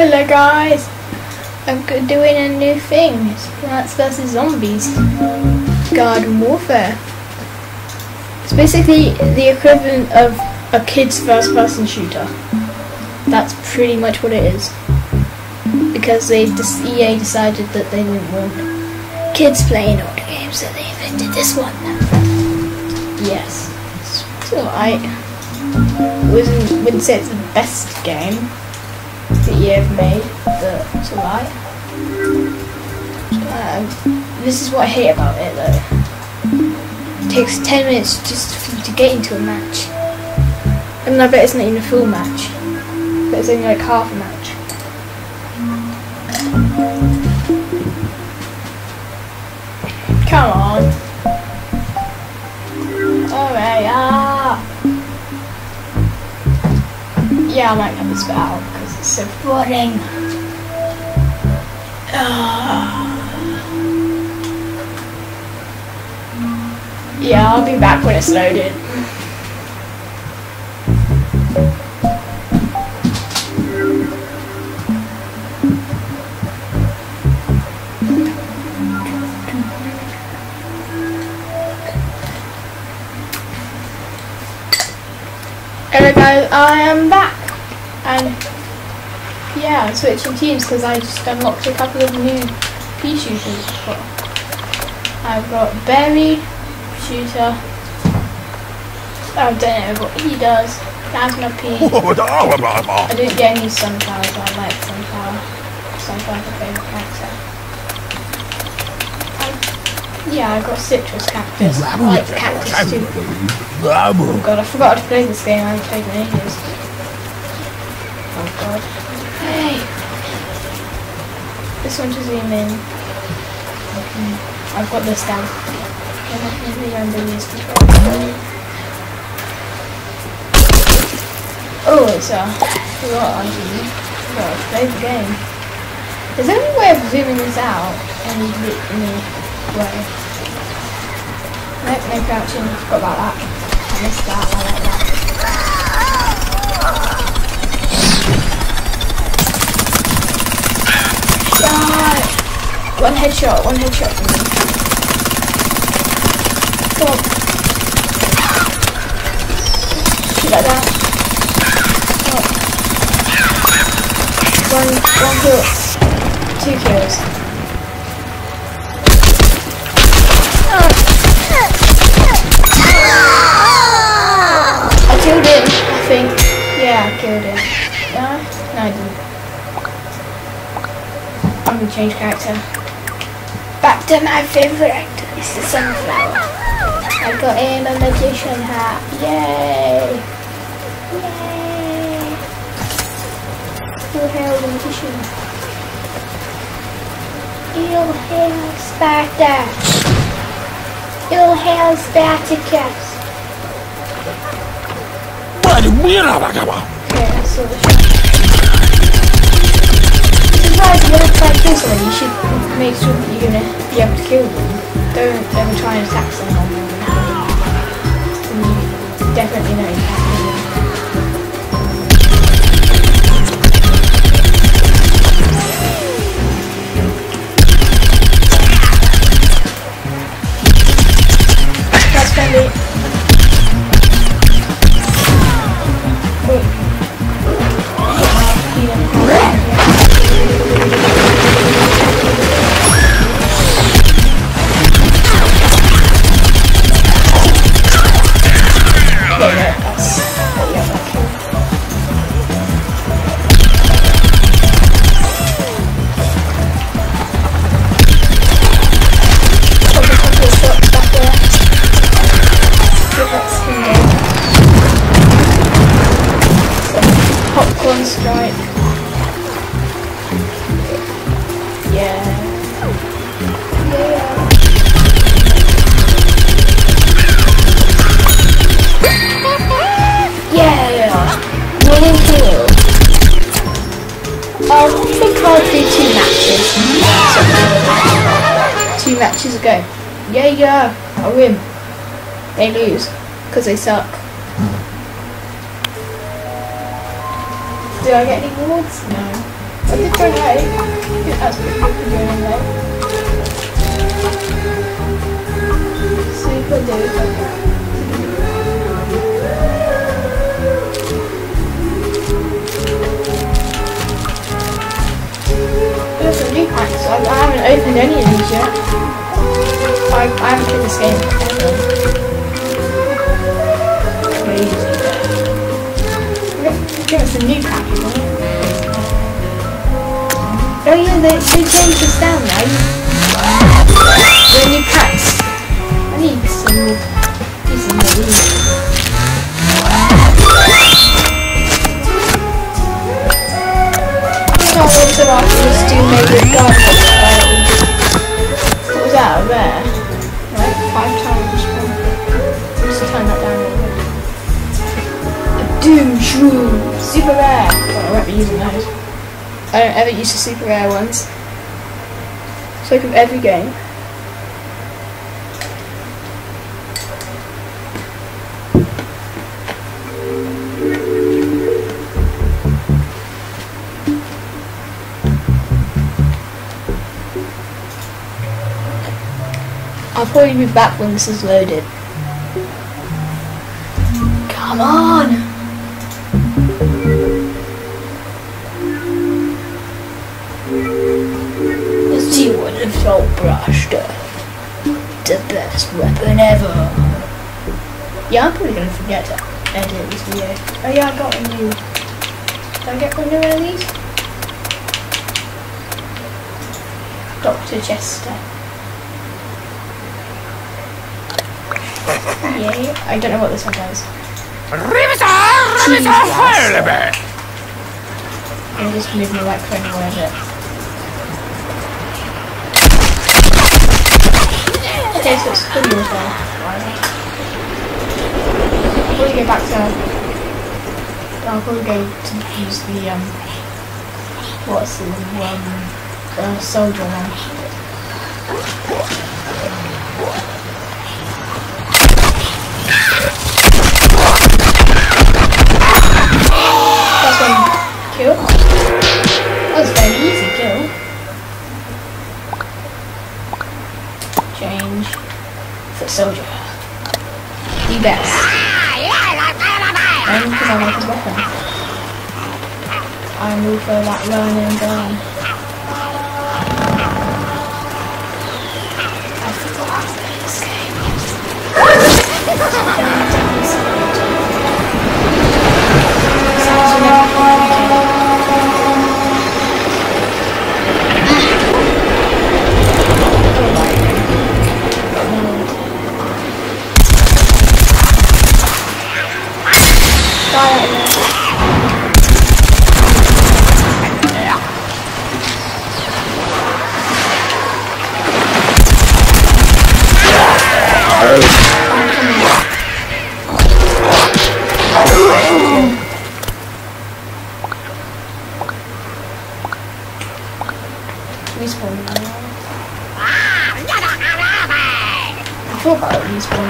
Hello guys! I'm doing a new thing. It's Plants vs Zombies. Garden Warfare. It's basically the equivalent of a kid's first person shooter. That's pretty much what it is. Because they EA decided that they didn't want kids playing old games, so they invented this one. Yes. It's, alright. Wouldn't, wouldn't say it's the best game have made, but it's alright. Um, this is what I hate about it though. It takes 10 minutes just for you to get into a match. I mean, I bet it's not even a full match, but it's only like half a match. Come on. Alright, ah. Yeah, I might have this bit out boring. Ah. Yeah, I'll be back when it's loaded. Hello guys, I am back. Yeah, I'm switching teams because I just unlocked a couple of new pea shooters. I've got Berry Shooter. I don't know what he does. Plasma Pea. I didn't get any sunflower, but I like sunflower. Sunflower's my favourite character. Um, yeah, I got citrus cactus. I like cactus too. Oh god, I forgot to play this game. I haven't played in ages. This one to zoom in. Okay. I've got this down. I definitely remember these. Oh, it's a lot. Forgot to play the game. There's only way of zooming this out any any way. Nope, no crouching. Forgot about that. I missed that. I like that. One headshot. One headshot. Come on. Shoot that. Oh. One, one kill. Two kills. I killed him, I think. Yeah, I killed him. No? No, I didn't. I'm gonna change character. Back to my favorite. It's the sunflower. I got him a magician hat. Yay! Yay! Who hail the magician? Ill hail Sparta! Ill hail Spartacus! Okay, I saw why if you try to kill someone, you should make sure that you're gonna be able to kill them. Don't ever try and attack someone. And you definitely know you can't two matches. Two matches ago. Yeah, yeah. I win. They lose. Because they suck. Do I get any rewards? No. Duper. There's some new packs. I, haven't opened any of these yet. I, I haven't played this game. Crazy. Give us a new pack? Oh yeah, they, they changed this down, right? The new packs. I need some more. These. I also after this do maybe a What was? Right? Five times. Turn that down a little bit. Doom Shroom! Super rare! Well, I won't be using those. I don't ever use the super rare ones. It's like with every game. I'll probably be back when this is loaded. Come on! See what the Salt Blaster. The best weapon ever. Yeah, I'm probably gonna forget to edit this video. Oh yeah, I got a new. Did I get one new one of these? Dr. Chester. Yay. I don't know what this one does. Riveter! Riveter! I'm just move my microphone away a bit. Okay, so it's fully as well. I'll go back to. I'll probably go to use the um. What's the one? Uh, soldier one. For that run and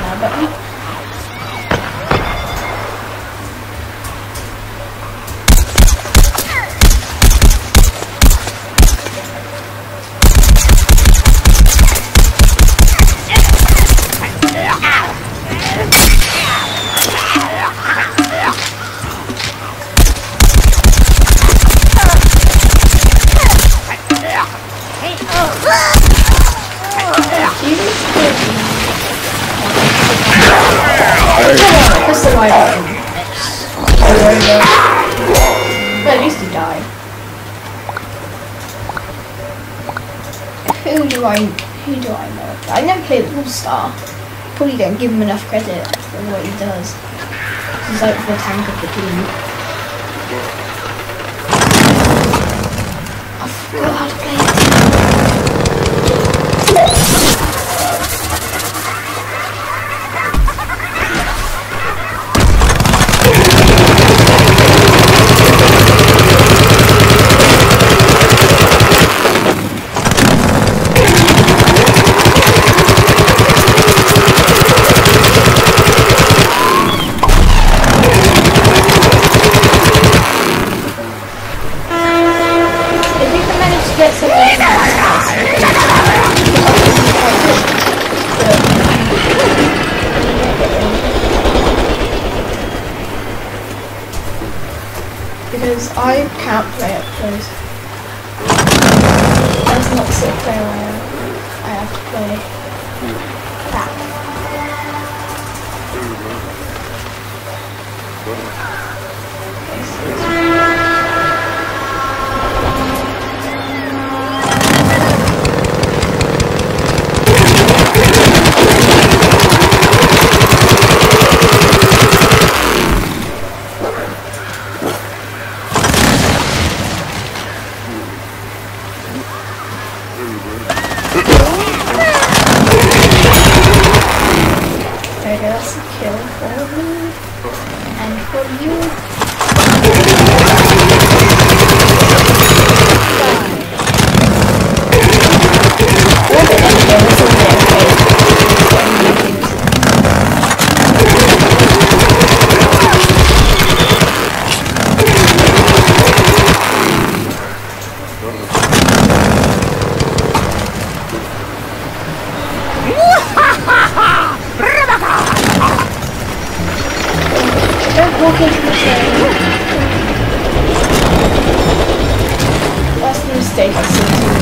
now, but Press But at least he died. Who do I who do I know? I never played All Star. Probably don't give him enough credit for what he does. He's like the tank of the team. Oh, I forgot how to play it. Not player I. I have to play That's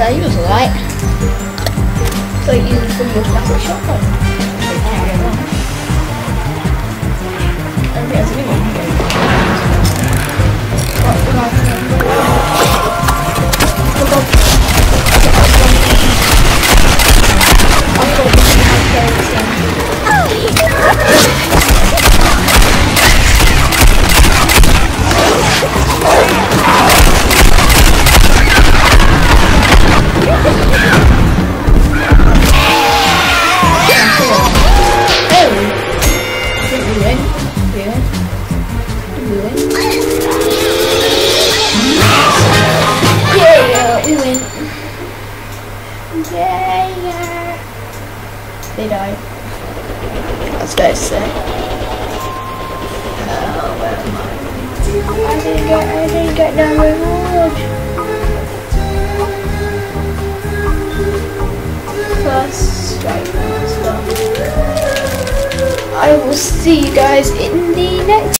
Dr. He was alright. So you use the automatic shotgun. A new one. They died. That's fair to say. Oh, where am I? I didn't get, I didn't get no reward. First strike stuff. I will see you guys in the next